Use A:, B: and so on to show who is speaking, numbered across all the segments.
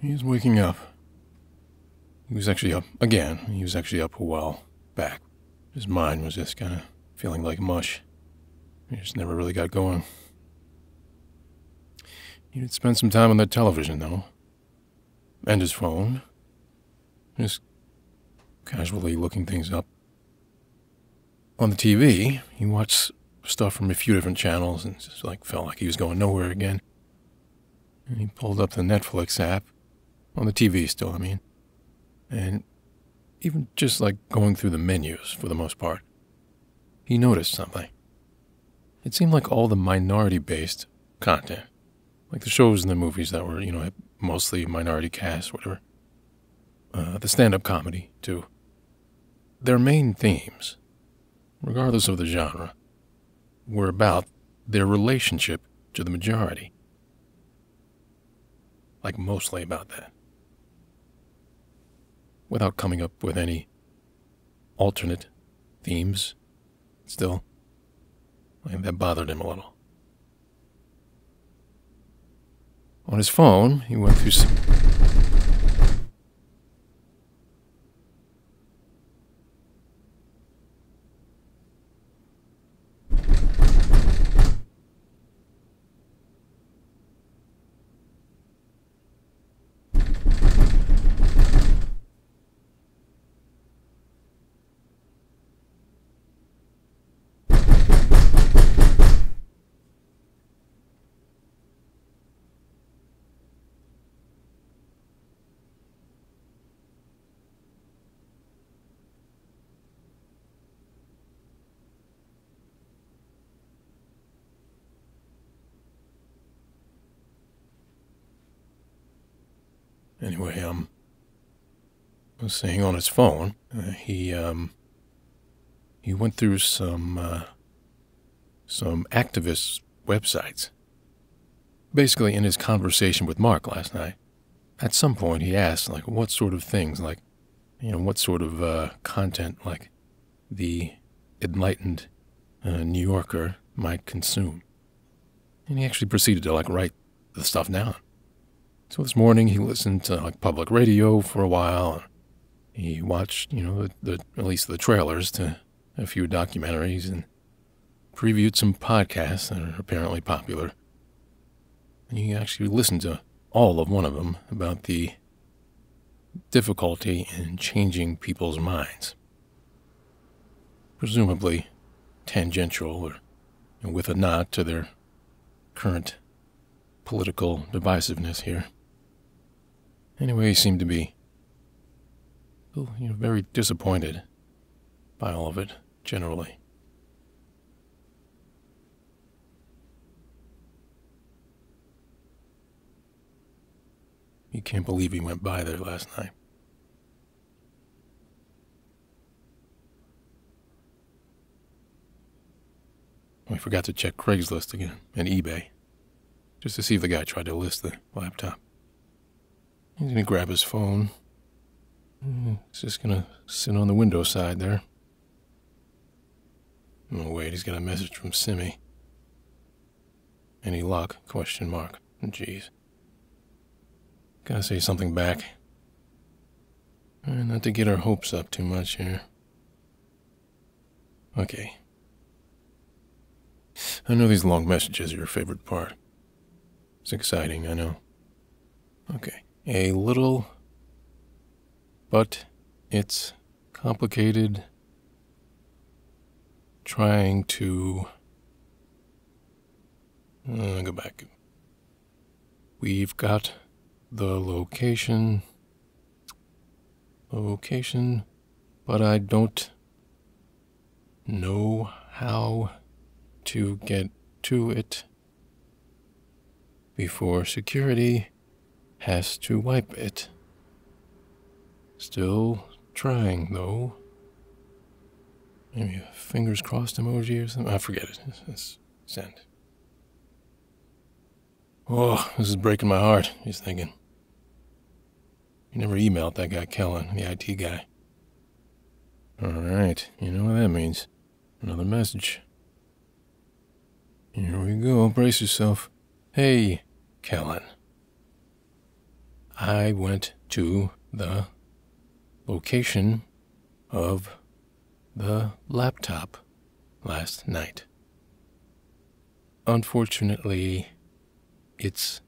A: He was waking up. He was actually up again. He was actually up a while back. His mind was just kind of feeling like mush. He just never really got going. He did spend some time on that television, though. And his phone. Just casually looking things up. On the TV, he watched stuff from a few different channels and just like felt like he was going nowhere again. And he pulled up the Netflix app on the TV still, I mean. And even just like going through the menus for the most part, he noticed something. It seemed like all the minority based content, like the shows and the movies that were, you know, mostly minority cast, whatever, uh, the stand up comedy, too, their main themes, regardless of the genre, were about their relationship to the majority. Like mostly about that without coming up with any alternate themes. Still, like that bothered him a little. On his phone, he went through some. Anyway, um, I was saying on his phone, uh, he, um, he went through some, uh, some activist websites. Basically, in his conversation with Mark last night, at some point he asked, like, what sort of things, like, you know, what sort of, uh, content, like, the enlightened uh, New Yorker might consume. And he actually proceeded to, like, write the stuff down. So this morning he listened to like public radio for a while. He watched, you know, the, the at least the trailers to a few documentaries and previewed some podcasts that are apparently popular. And he actually listened to all of one of them about the difficulty in changing people's minds. Presumably tangential or with a nod to their current political divisiveness here. Anyway, he seemed to be you know, very disappointed by all of it, generally. He can't believe he went by there last night. Oh, we forgot to check Craigslist again and eBay, just to see if the guy tried to list the laptop. He's gonna grab his phone. Hmm, he's just gonna sit on the window side there. Oh wait, he's got a message from Simi. Any luck? Question mark. Jeez. Gotta say something back. Eh, not to get our hopes up too much here. Okay. I know these long messages are your favorite part. It's exciting, I know. Okay a little, but it's complicated trying to uh, go back. We've got the location, location, but I don't know how to get to it before security has to wipe it. Still trying, though. Maybe a fingers crossed emoji or something. I forget it. It's send. Oh, this is breaking my heart, he's thinking. You never emailed that guy Kellen, the IT guy. All right, you know what that means. Another message. Here we go, brace yourself. Hey, Kellen. I went to the location of the laptop last night. Unfortunately, it's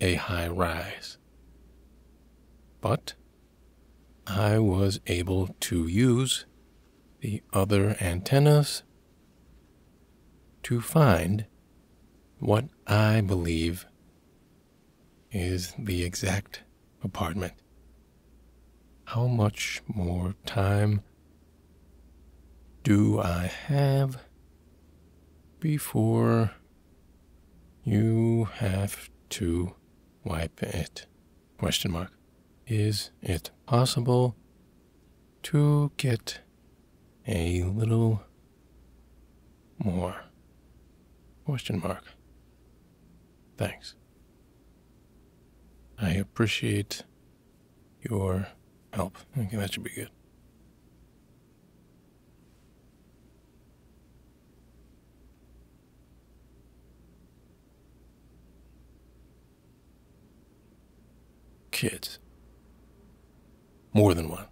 A: a high rise. But I was able to use the other antennas to find what I believe is the exact apartment. How much more time do I have before you have to wipe it? Question mark. Is it possible to get a little more? Question mark. Thanks. I appreciate your help. Okay, that should be good. Kids. More than one.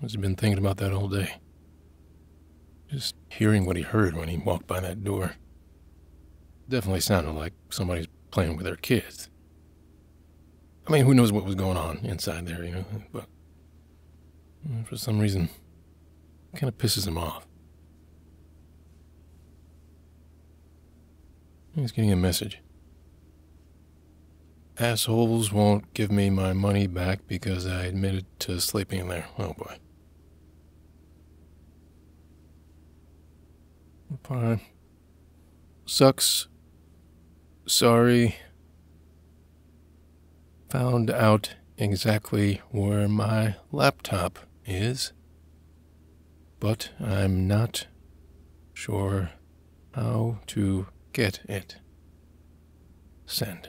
A: He's been thinking about that all day. Just hearing what he heard when he walked by that door. Definitely sounded like somebody's playing with their kids. I mean, who knows what was going on inside there, you know? But for some reason, kind of pisses him off. He's getting a message. Assholes won't give me my money back because I admitted to sleeping in there. Oh boy. Fine. Sucks. Sorry. Found out exactly where my laptop is, but I'm not sure how to get it. Send.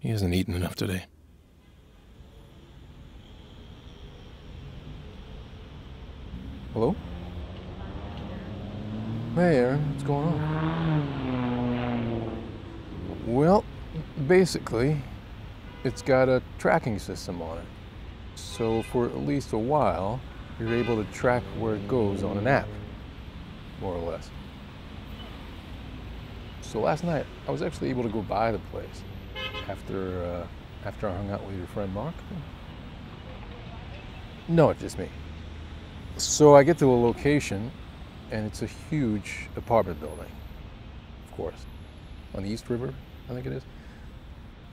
A: He hasn't eaten enough today. Hello? Hey, Aaron, what's going on? Well, basically, it's got a tracking system on it. So for at least a while, you're able to track where it goes on an app, more or less. So last night, I was actually able to go by the place after uh, after I hung out with your friend Mark. No, it's just me. So I get to a location, and it's a huge apartment building, of course, on the East River, I think it is,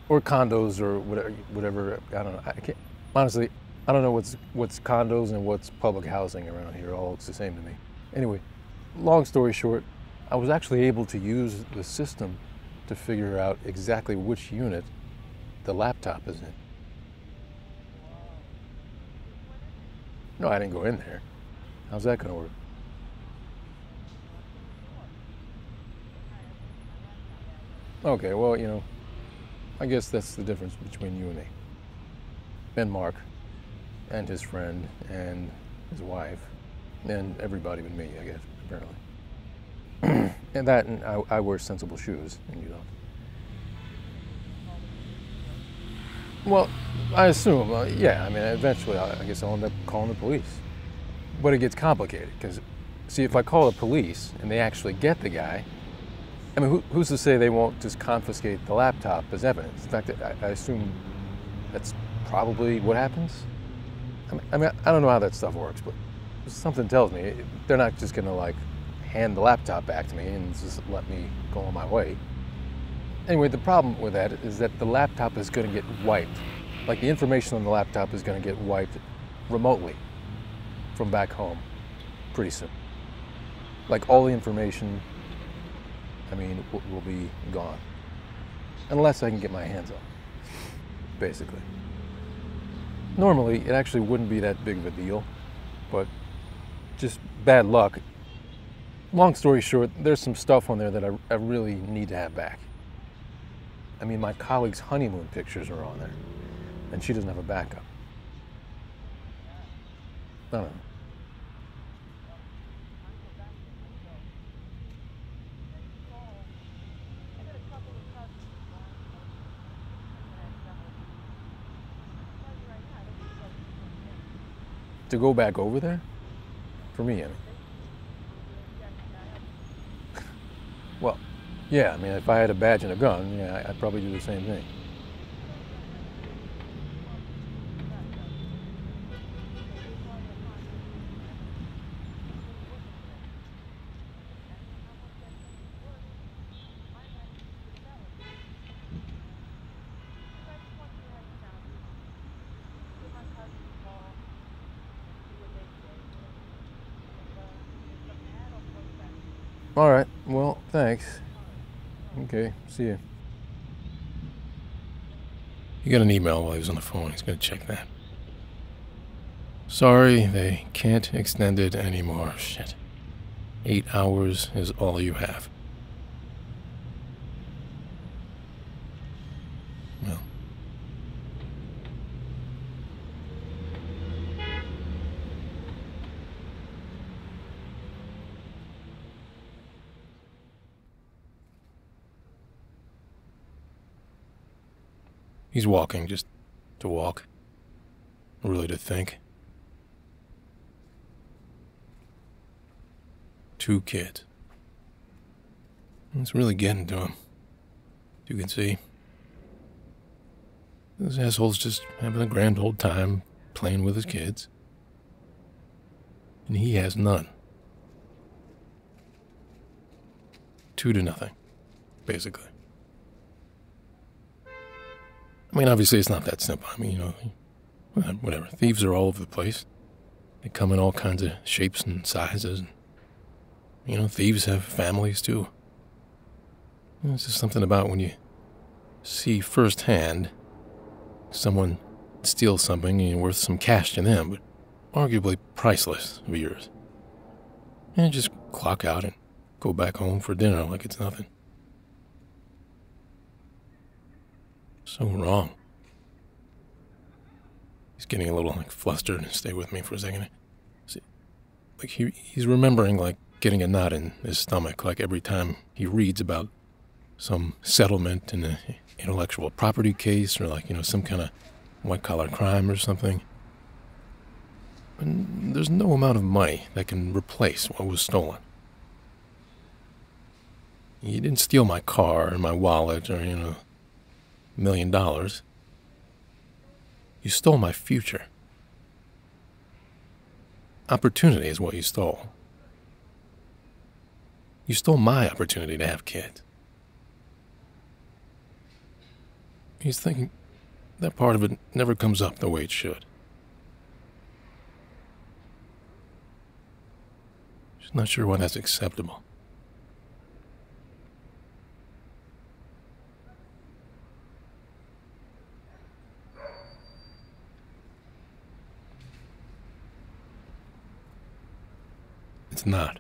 A: or condos or whatever. Whatever I don't know. I can't honestly. I don't know what's what's condos and what's public housing around here. All looks the same to me. Anyway, long story short, I was actually able to use the system to figure out exactly which unit the laptop is in. No, I didn't go in there. How's that going to work? Okay, well, you know, I guess that's the difference between you and me. Ben Mark and his friend and his wife and everybody but me, I guess, apparently. and that, and I, I wear sensible shoes, and you don't. Well, I assume, uh, yeah, I mean, eventually I, I guess I'll end up calling the police. But it gets complicated because, see, if I call the police and they actually get the guy, I mean, who, who's to say they won't just confiscate the laptop as evidence? In fact, I, I assume that's probably what happens. I mean, I mean, I don't know how that stuff works, but something tells me they're not just going to like hand the laptop back to me and just let me go on my way. Anyway, the problem with that is that the laptop is going to get wiped. Like the information on the laptop is going to get wiped remotely from back home pretty soon. Like all the information, I mean, will, be gone. Unless I can get my hands on it, basically. Normally, it actually wouldn't be that big of a deal, but just bad luck. Long story short, there's some stuff on there that I, I really need to have back. I mean, my colleague's honeymoon pictures are on there, and she doesn't have a backup. I don't know. To go back over there? For me, I mean. well, yeah, I mean, if I had a badge and a gun, yeah, I'd probably do the same thing. All right. Well, thanks. Okay. See you. He got an email while he was on the phone. He's going to check that. Sorry, they can't extend it anymore. Shit. Eight hours is all you have. Well. He's walking just to walk. Really to think. Two kids. It's really getting to him. You can see. This asshole's just having a grand old time playing with his kids. And he has none. Two to nothing, basically. I mean, obviously, it's not that simple. I mean, you know, uh, whatever. Thieves are all over the place. They come in all kinds of shapes and sizes. You know, thieves have families too. It's just something about when you see firsthand someone steal something worth some cash to them, but arguably priceless of yours. And just clock out and go back home for dinner like it's nothing. So wrong. He's getting a little like flustered. Stay with me for a second. See, like he he's remembering like getting a knot in his stomach like every time he reads about some settlement in an intellectual property case or like you know some kind of white collar crime or something. And there's no amount of money that can replace what was stolen. You didn't steal my car or my wallet or you know million dollars. You stole my future. Opportunity is what you stole. You stole my opportunity to have kids. He's thinking that part of it never comes up the way it should. She's not sure why that's acceptable. Not.